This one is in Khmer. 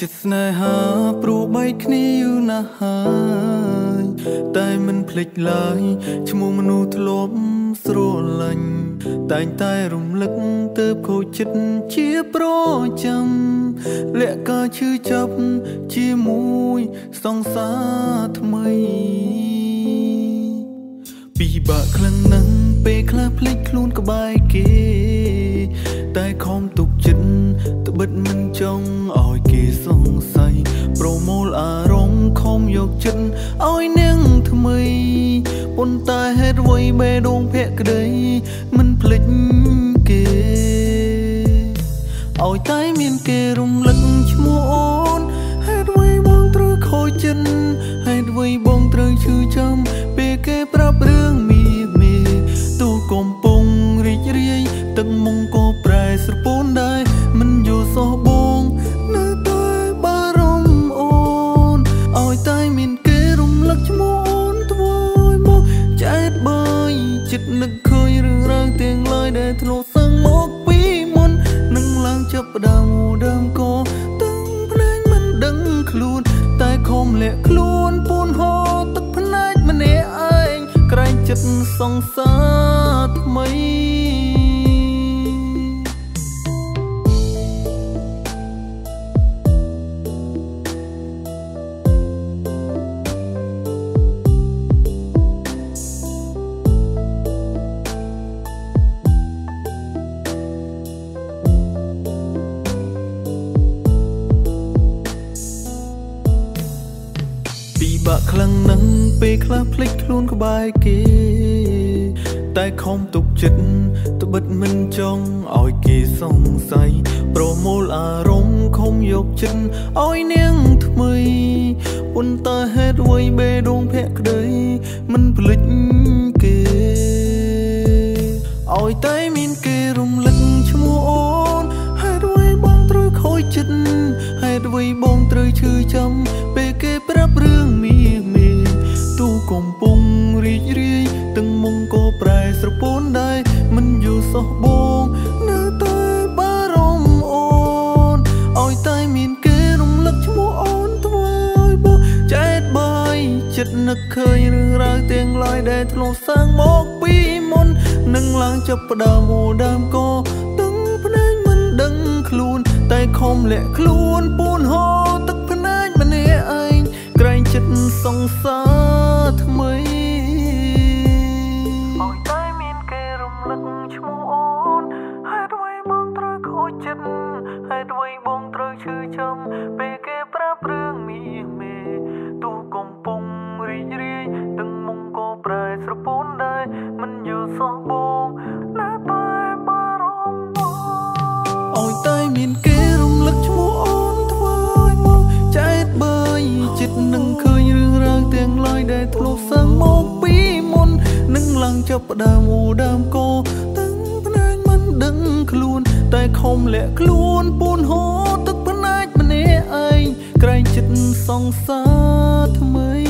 ចិត្តស្នេហាព្រោះបីគ្នាយូរណាស់ហើយតែមិនភ្លេចឡើយឈ្មោះមនុស្សធ្លាប់ស្រឡាញ់តែងតែរំលឹកទៅខូចចិត្តជាប្រចាំលាក់កាឈឺចាប់ជាមួយសង្សារថ្មីពីបាក់ខ្លាំងណាស់ពេលខ្លះភ្លេចខ្លួនក្បែរគេ តែខំទុកចិត្តត្បិតមិនចង់ឲ្យគេ សង្ស័យប្រមូលអារម្មណ៍ខំយកចិត្តឲ្យនាងថ្មីប៉ុន្តែហេតុអ្វីបេះដូងភក្តីមិនភ្លេចគេឲ្យតែមានគេរំលឹក ធ្លាប់សឹងមកពីមុននឹងឡើងចាប់ផ្ដើមដើមក៏ទាំងភ្នែកមិនដឹងខ្លួន តែខំលាក់ខ្លួនពូនហោទឹកភ្នែកម្នាក់ឯងក្រែងចិត្តសង្សារថ្មី ខ្លាំងណាស់ពេលខ្លះភ្លេចខ្លួនក្បែរគេ តែខំទុកចិត្តត្បិតមិនចង់ឲ្យគេសង្ស័យប្រមូលអារម្មណ៍ខំយកចិត្តឲ្យនាងថ្មីប៉ុន្តែហេតុអ្វីបេះដូងភក្តីមិនភ្លេចគេឲ្យតែមានគេរំលឹកឈ្មោះអូនហេតុអ្វីបងត្រូវខូចចិត្តហេតុអ្វីបងត្រូវឈឺចាំពេលគេ ប្រាប់រឿងមីមីទូកំពុងរីករាយទាំងមុងក៏ប្រែស្រពោនដែរមិនយល់សោះបងនៅតែបារម្ភអូនឲ្យតែមានគេរំលឹកឈ្មោះអូនធ្វើឲ្យបងចែកបាយចិត្តនឹកឃើញរឿងរ៉ាវទាំងឡាយដែលធ្លាប់សាងមកពីមុននឹងឡើងចាប់ផ្ដើមអូដើមក៏ទាំងភ្នែកមិនដឹងខ្លួនតែខំលាក់ខ្លួនពូ ង្សារថ្មីឲ្យតែមានគេរំលឹកឈ្មោះអូនហេតុអ្វីបងត្រូវខូចចិត្តហេតុអ្វីបងត្រូវឈឺចាំពេលគេប្រាប់រឿងមីមេទូកំពុងរីករាយទាំងមុងក៏ប្រែស្រពោនដែរមិនយល់សោះបងណាតែបារម្ភបងឲ្យតែមានគេ ចាប់ផ្ដើមអូដើមក៏ទាំងភ្នែកមិនដឹងខ្លួន តែខំលាក់ខ្លួនពូនហោទឹកភ្នែកម្នាក់ឯងក្រែងចិត្តសង្សារថ្មី